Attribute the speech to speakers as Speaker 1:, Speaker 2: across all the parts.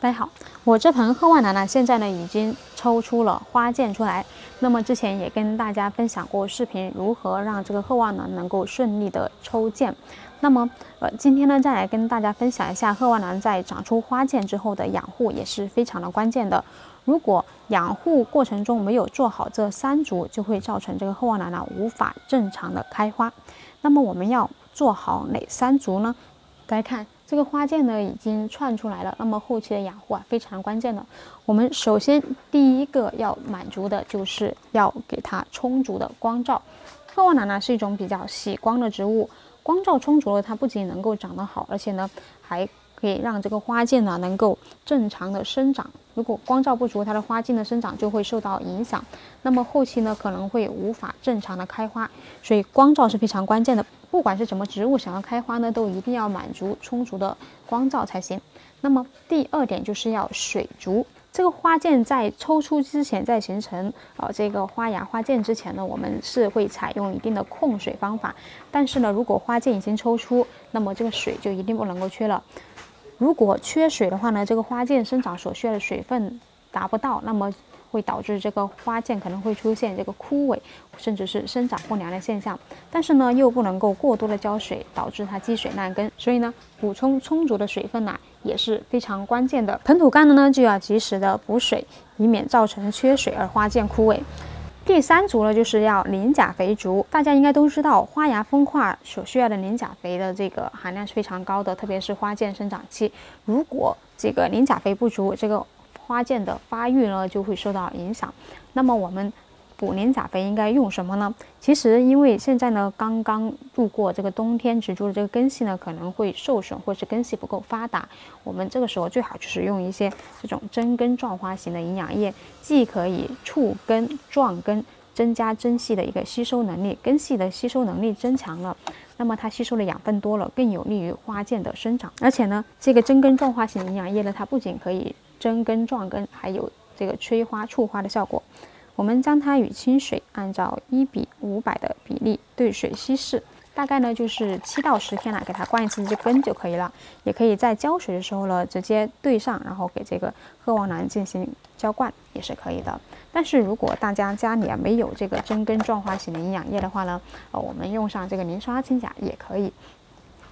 Speaker 1: 大家好，我这盆鹤万兰呢，现在呢已经抽出了花剑出来。那么之前也跟大家分享过视频，如何让这个鹤万兰能够顺利的抽剑。那么呃，今天呢再来跟大家分享一下鹤万兰在长出花剑之后的养护也是非常的关键的。如果养护过程中没有做好这三足，就会造成这个鹤万兰呢无法正常的开花。那么我们要做好哪三足呢？大家看。这个花剑呢已经串出来了，那么后期的养护啊非常关键的。我们首先第一个要满足的就是要给它充足的光照。鹤望兰呢是一种比较喜光的植物，光照充足了，它不仅能够长得好，而且呢还可以让这个花剑呢能够正常的生长。如果光照不足，它的花茎的生长就会受到影响，那么后期呢可能会无法正常的开花。所以光照是非常关键的。不管是什么植物，想要开花呢，都一定要满足充足的光照才行。那么第二点就是要水足。这个花剑在抽出之前，在形成呃这个花芽花剑之前呢，我们是会采用一定的控水方法。但是呢，如果花剑已经抽出，那么这个水就一定不能够缺了。如果缺水的话呢，这个花剑生长所需要的水分达不到，那么。会导致这个花剑可能会出现这个枯萎，甚至是生长不良的现象。但是呢，又不能够过多的浇水，导致它积水烂根。所以呢，补充充足的水分呢也是非常关键的。盆土干了呢，就要及时的补水，以免造成缺水而花剑枯萎。第三组呢，就是要磷钾肥足。大家应该都知道，花芽分化所需要的磷钾肥的这个含量是非常高的，特别是花剑生长期，如果这个磷钾肥不足，这个花剑的发育呢就会受到影响。那么我们补磷钾肥应该用什么呢？其实因为现在呢刚刚度过这个冬天，植株的这个根系呢可能会受损，或是根系不够发达。我们这个时候最好就是用一些这种真根状花型的营养液，既可以促根壮根，增加根系的一个吸收能力，根系的吸收能力增强了，那么它吸收的养分多了，更有利于花剑的生长。而且呢，这个真根状花型营养液呢，它不仅可以增根壮根还有这个催花促花的效果。我们将它与清水按照一比五百的比例兑水稀释，大概呢就是七到十天了，给它灌一次这根就可以了。也可以在浇水的时候呢直接兑上，然后给这个鹤王兰进行浇灌也是可以的。但是如果大家家里啊没有这个真根状花型的营养液的话呢，呃，我们用上这个磷酸二氢钾也可以。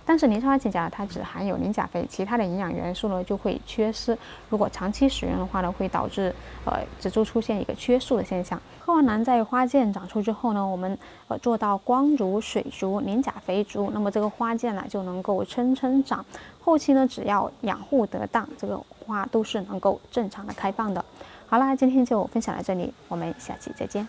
Speaker 1: 但是磷酸二氢钾它只含有磷钾肥，其他的营养元素呢就会缺失。如果长期使用的话呢，会导致呃植株出现一个缺素的现象。鹤王兰在花剑长出之后呢，我们呃做到光足、水足、磷钾肥足，那么这个花剑呢就能够撑撑长。后期呢只要养护得当，这个花都是能够正常的开放的。好啦，今天就分享到这里，我们下期再见。